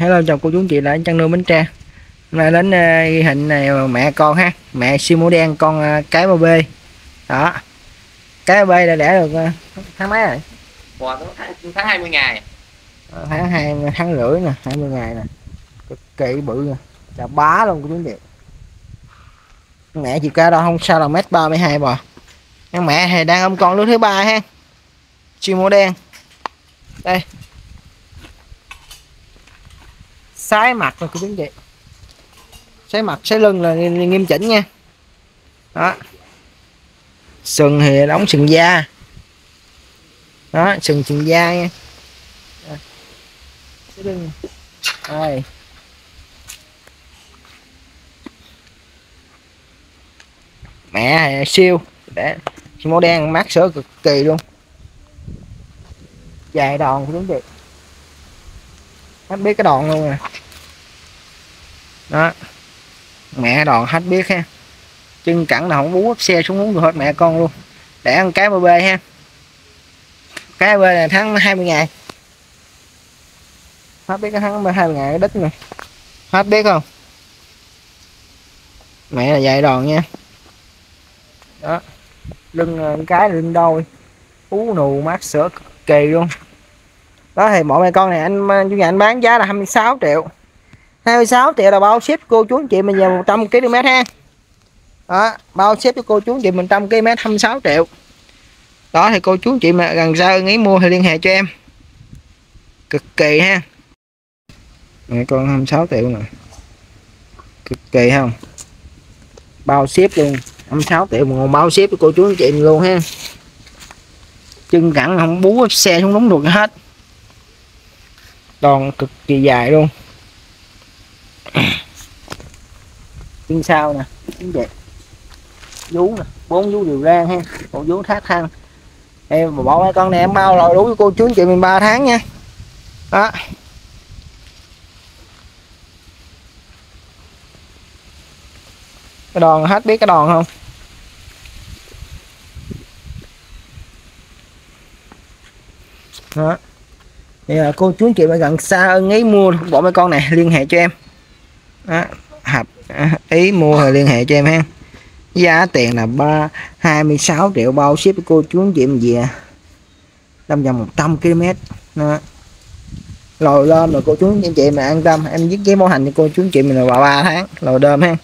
hello chào cô chú anh chị là chăn nuôi bến tre. Hôm nay đến uh, ghi hình này mẹ con ha. Mẹ siêu mẫu đen con uh, cái ba b đó. Cái ba b đã đẻ được uh, tháng mấy rồi? Wow, tháng, tháng 20 ngày. Tháng hai tháng rưỡi nè 20 ngày nè. Cực kỳ bự nè. Chà bá luôn cô chú chị. Mẹ chiều cao đâu không sao là mét ba mươi hai bò. Nhưng mẹ thì đang ôm con đứa thứ ba ha. Siêu mẫu đen. Đây sái mặt rồi quý chú anh chị sái mặt, sái lưng là nghiêm chỉnh nha. Đó. Sừng thì đóng sừng da. Đó, sừng sừng da nha. Sái lưng. Đây mẹ siêu. Để màu đen mát sữa cực kỳ luôn. Dài đòn của chúng chị hết biết cái đòn luôn nè đó. Mẹ đòn hết biết ha. Chân cẳng nào không bú ấp xe xuống uống được hết mẹ con luôn. Để ăn cái bê bê ha. Cái bê là tháng 20 ngày. Hết biết cái tháng 20 ngày cái đít này hết biết không? Mẹ là dài đòn nha. Đó. Lưng ờ, cái lưng đôi. Ú nù mát sữa cực kỳ luôn đó, thì mỗi mẹ con này anh chủ nhà anh bán giá là 26 triệu. 26 triệu là bao ship cô chú anh chị mình về 100 km ha. Đó, bao ship cho cô chú anh chị mình 100 km 26 triệu. Đó, thì cô chú anh chị mà gần xa ý mua thì liên hệ cho em. Cực kỳ ha. Mẹ con 26 triệu nè. Cực kỳ không bao ship luôn. 26 triệu một còn bao ship cho cô chú anh chị mình luôn ha. Chân cẳng không bú xe xuống đúng được hết đòn cực kỳ dài luôn. Chân sau nè? Chính vậy vú nè, bốn vú đều rang ha. Một vú thác thăng em bỏ mấy con này em bao rồi đủ với cô chú anh chị mình 3 tháng nha. Đó. Cái đòn hết biết cái đòn không? Đó thì là cô chú anh chị mà gần xa ưng ý mua bỏ mấy con này, liên hệ cho em. Đó, hợp à, ý mua thì liên hệ cho em ha. Giá tiền là ba 26 triệu bao ship với cô chú anh chị mình về. Trong vòng 100 km đó. Lồi lên rồi cô chú anh chị mà an tâm em viết giấy bảo hành cho cô chú anh chị mình là vào 3 tháng lồi đơm ha.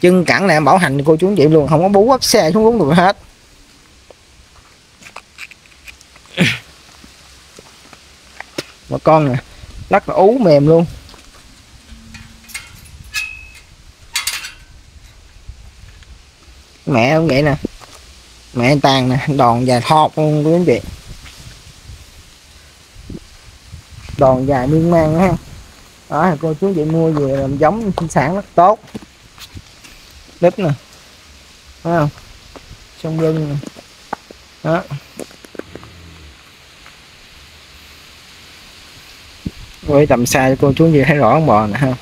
Chân cẳng này em bảo hành cô chú anh chị luôn không có bú ấp xe xuống uống được hết. Một con nè rất là ú mềm luôn. Mẹ cũng vậy nè. Mẹ tàn nè đòn dài thọt luôn quý anh chị. Đòn dài miên man ha. Đó cô chú chị mua về làm giống sinh sản rất tốt đất nè. Thấy không? Sông lưng nè. Đó. Quay tầm xa cho cô chú gì thấy rõ con bò nè, ha.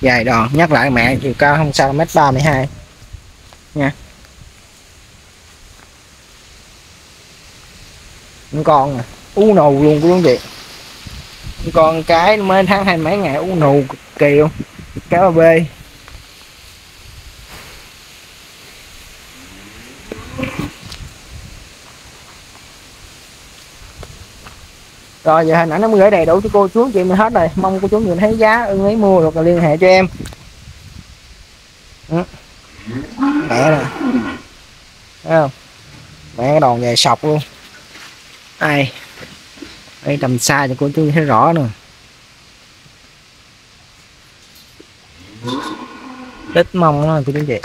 Dài đòn, nhắc lại mẹ, chiều cao không sao, mét ba mươi hai. Nha. Con nè. U nù luôn, cô chú chị con cái mới tháng hai mấy ngày u nù cực kỳ luôn. Cá ba bê. Rồi, giờ hình ảnh nó gửi đầy đủ cho cô chú chị mình hết rồi. Mong cô chú nhìn thấy giá ưng ý mua được là liên hệ cho em. Ừ. mẹ nè. Thấy không? Mẹ cái đòn về sọc luôn. Ai? Đây, tầm xa cho cô chú thấy rõ nè đít mông đó, cô chú chị.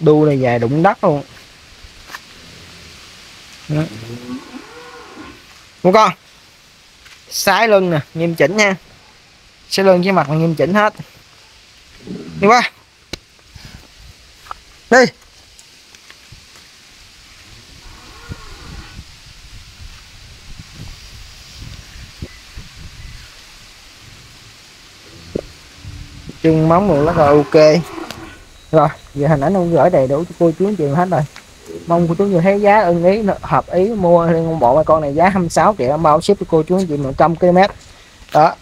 Đu này dài đụng đất luôn. Ừ. Đó. một con sái lưng nè, nghiêm chỉnh nha. Sái lưng với mặt là nghiêm chỉnh hết. Đi qua. Đi. Chân móng rồi rất là ok. Rồi, giờ hình ảnh ông gửi đầy đủ cho cô chú anh chị hết rồi mong cô chú nhiều thấy giá ưng ý hợp ý mua con bộ con này giá 26 triệu em bao ship cho cô chú anh chị 100 km. Đó.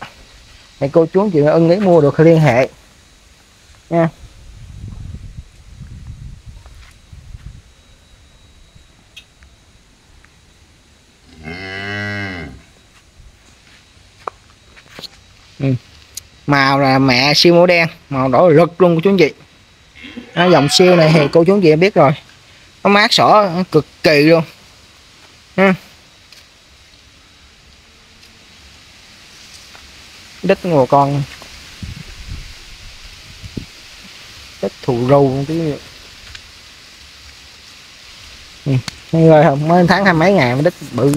Thì cô chú anh chị ưng ý mua được thì liên hệ. Nha. Ừ. màu là mẹ siêu màu đen màu đỏ rực luôn của chú anh chị. Đó, dòng siêu này thì cô chú anh chị biết rồi nó mát sỏ cực kỳ luôn. Ha đít ngồi con. Đít thù râu tí ừ. rồi không mới tháng hai mấy ngày mà đít bự.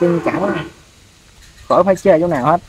Chân cẳng khỏi phải chơi chỗ nào hết.